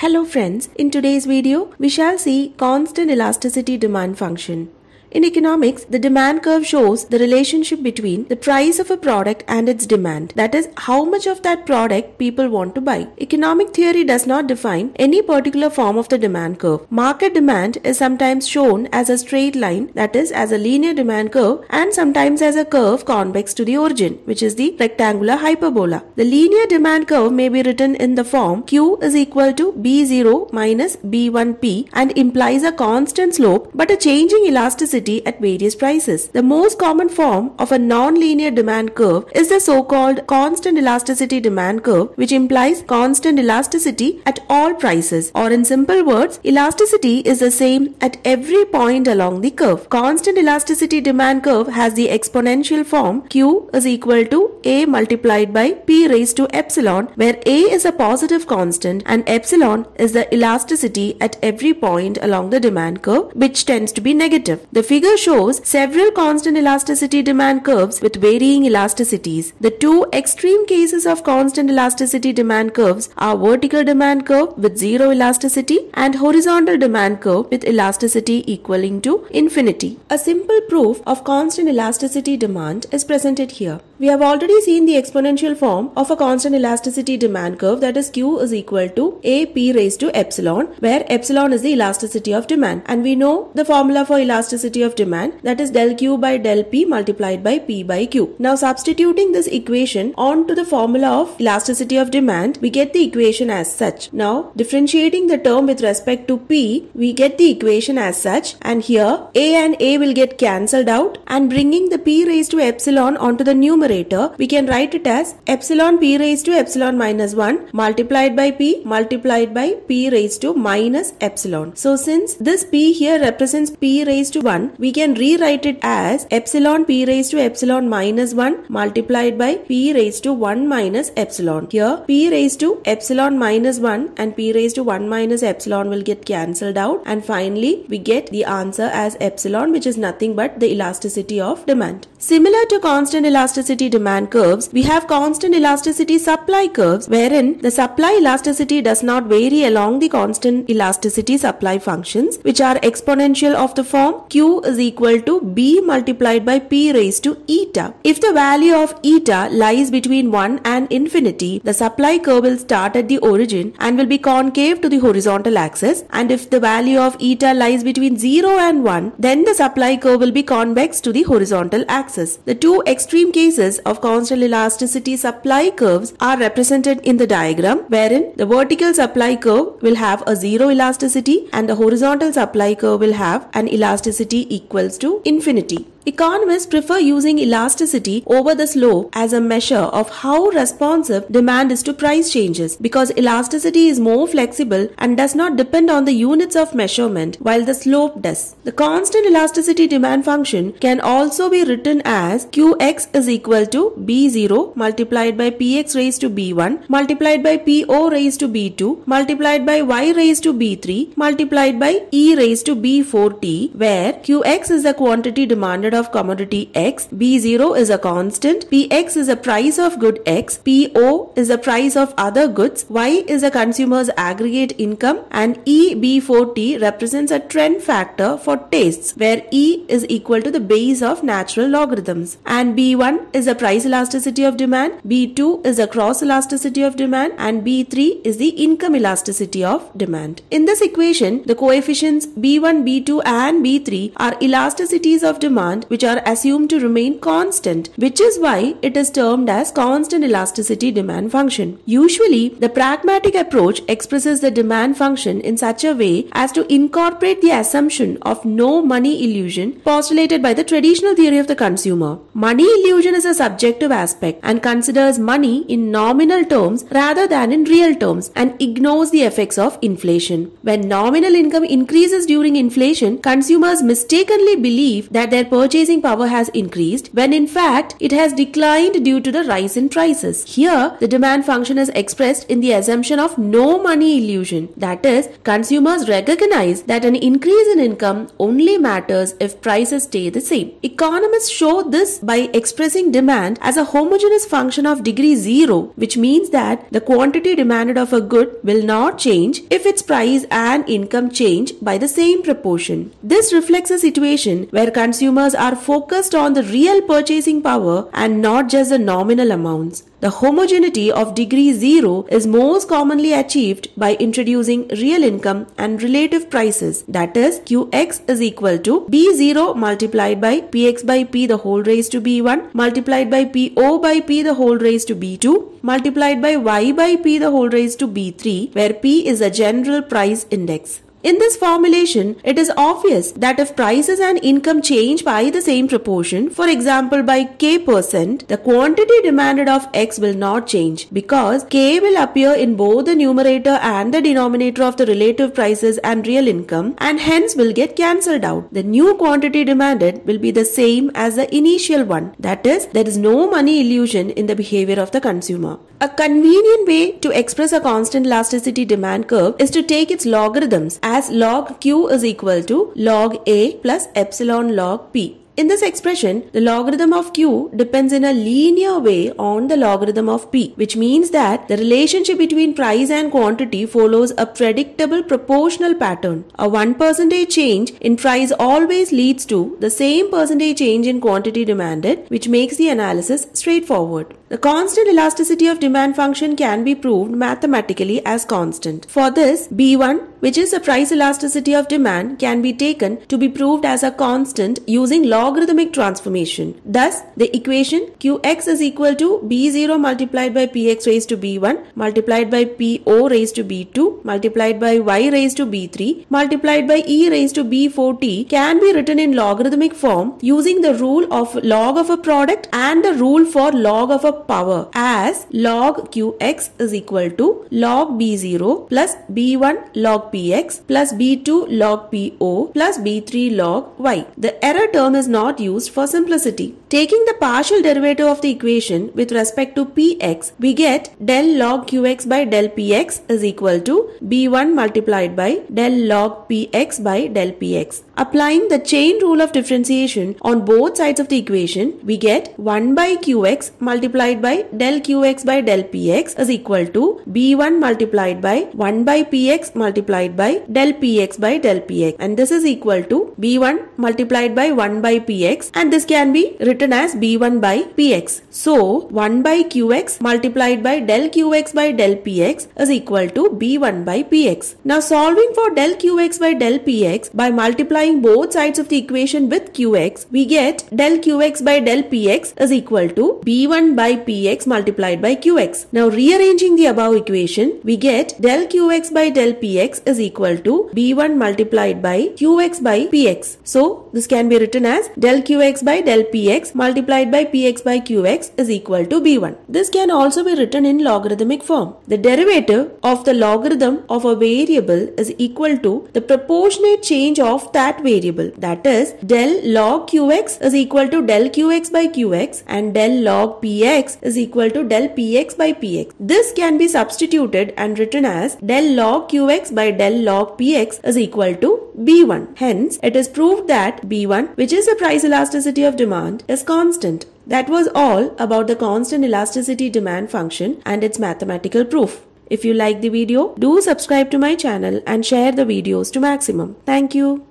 Hello friends, in today's video, we shall see constant elasticity demand function. In economics, the demand curve shows the relationship between the price of a product and its demand. That is, how much of that product people want to buy. Economic theory does not define any particular form of the demand curve. Market demand is sometimes shown as a straight line, that is, as a linear demand curve, and sometimes as a curve convex to the origin, which is the rectangular hyperbola. The linear demand curve may be written in the form Q is equal to B0 minus B1P and implies a constant slope but a changing elasticity at various prices. The most common form of a non-linear demand curve is the so-called constant elasticity demand curve which implies constant elasticity at all prices or in simple words elasticity is the same at every point along the curve. Constant elasticity demand curve has the exponential form q is equal to a multiplied by p raised to epsilon where a is a positive constant and epsilon is the elasticity at every point along the demand curve which tends to be negative. The figure shows several constant elasticity demand curves with varying elasticities. The two extreme cases of constant elasticity demand curves are vertical demand curve with zero elasticity and horizontal demand curve with elasticity equaling to infinity. A simple proof of constant elasticity demand is presented here. We have already seen the exponential form of a constant elasticity demand curve that is q is equal to a p raised to epsilon where epsilon is the elasticity of demand and we know the formula for elasticity of demand that is del q by del p multiplied by p by q. Now substituting this equation onto the formula of elasticity of demand we get the equation as such. Now differentiating the term with respect to p we get the equation as such and here a and a will get cancelled out and bringing the p raised to epsilon onto the numerator numerator, we can write it as epsilon p raised to epsilon minus 1 multiplied by p multiplied by p raised to minus epsilon. So since this p here represents p raised to 1, we can rewrite it as epsilon p raised to epsilon minus 1 multiplied by p raised to 1 minus epsilon. Here p raised to epsilon minus 1 and p raised to 1 minus epsilon will get cancelled out and finally we get the answer as epsilon which is nothing but the elasticity of demand. Similar to constant elasticity demand curves, we have constant elasticity supply curves wherein the supply elasticity does not vary along the constant elasticity supply functions which are exponential of the form q is equal to b multiplied by p raised to eta. If the value of eta lies between 1 and infinity, the supply curve will start at the origin and will be concave to the horizontal axis and if the value of eta lies between 0 and 1, then the supply curve will be convex to the horizontal axis. The two extreme cases of constant elasticity supply curves are represented in the diagram wherein the vertical supply curve will have a zero elasticity and the horizontal supply curve will have an elasticity equals to infinity. Economists prefer using elasticity over the slope as a measure of how responsive demand is to price changes because elasticity is more flexible and does not depend on the units of measurement while the slope does. The constant elasticity demand function can also be written as Qx is equal to B0 multiplied by Px raised to B1 multiplied by Po raised to B2 multiplied by Y raised to B3 multiplied by E raised to B4t where Qx is the quantity demanded of commodity X, B0 is a constant, Px is a price of good X, Po is the price of other goods, Y is a consumer's aggregate income and EB4T represents a trend factor for tastes where E is equal to the base of natural logarithms and B1 is the price elasticity of demand, B2 is the cross elasticity of demand and B3 is the income elasticity of demand. In this equation, the coefficients B1, B2 and B3 are elasticities of demand which are assumed to remain constant, which is why it is termed as constant elasticity demand function. Usually, the pragmatic approach expresses the demand function in such a way as to incorporate the assumption of no money illusion postulated by the traditional theory of the consumer. Money illusion is a subjective aspect and considers money in nominal terms rather than in real terms and ignores the effects of inflation. When nominal income increases during inflation, consumers mistakenly believe that their purchase purchasing power has increased when in fact it has declined due to the rise in prices. Here, the demand function is expressed in the assumption of no money illusion. That is, consumers recognize that an increase in income only matters if prices stay the same. Economists show this by expressing demand as a homogeneous function of degree 0 which means that the quantity demanded of a good will not change if its price and income change by the same proportion. This reflects a situation where consumers are focused on the real purchasing power and not just the nominal amounts. The homogeneity of degree 0 is most commonly achieved by introducing real income and relative prices that is Qx is equal to B0 multiplied by Px by P the whole raised to B1 multiplied by Po by P the whole raised to B2 multiplied by Y by P the whole raised to B3 where P is a general price index. In this formulation, it is obvious that if prices and income change by the same proportion, for example by k percent, the quantity demanded of x will not change because k will appear in both the numerator and the denominator of the relative prices and real income and hence will get cancelled out. The new quantity demanded will be the same as the initial one. That is, there is no money illusion in the behavior of the consumer. A convenient way to express a constant elasticity demand curve is to take its logarithms as log q is equal to log a plus epsilon log p. In this expression, the logarithm of q depends in a linear way on the logarithm of p, which means that the relationship between price and quantity follows a predictable proportional pattern. A 1% change in price always leads to the same percentage change in quantity demanded, which makes the analysis straightforward. The constant elasticity of demand function can be proved mathematically as constant. For this, B1, which is the price elasticity of demand, can be taken to be proved as a constant using logarithmic transformation. Thus, the equation qx is equal to b0 multiplied by px raised to b1 multiplied by po raised to b2 multiplied by y raised to b3 multiplied by e raised to b4t can be written in logarithmic form using the rule of log of a product and the rule for log of a power as log qx is equal to log b0 plus b1 log px plus b2 log po plus b3 log y. The error term is not not used for simplicity. Taking the partial derivative of the equation with respect to px, we get del log qx by del px is equal to b1 multiplied by del log px by del px. Applying the chain rule of differentiation on both sides of the equation, we get 1 by qx multiplied by del qx by del px is equal to b1 multiplied by 1 by px multiplied by del px by del px and this is equal to b1 multiplied by 1 by px and this can be written as b1 by px. So 1 by qx multiplied by del qx by del px is equal to b1 by px. Now solving for del qx by del px by multiplying both sides of the equation with qx we get del qx by del px is equal to b1 by px multiplied by qx. Now rearranging the above equation we get del qx by del px is equal to b1 multiplied by qx by px. So this can be written as del qx by del px multiplied by px by qx is equal to b1. This can also be written in logarithmic form. The derivative of the logarithm of a variable is equal to the proportionate change of that variable. That is del log qx is equal to del qx by qx and del log px is equal to del px by px. This can be substituted and written as del log qx by del log px is equal to b1. Hence, it is proved that b1 which is the price elasticity of demand is constant. That was all about the constant elasticity demand function and its mathematical proof. If you like the video, do subscribe to my channel and share the videos to maximum. Thank you.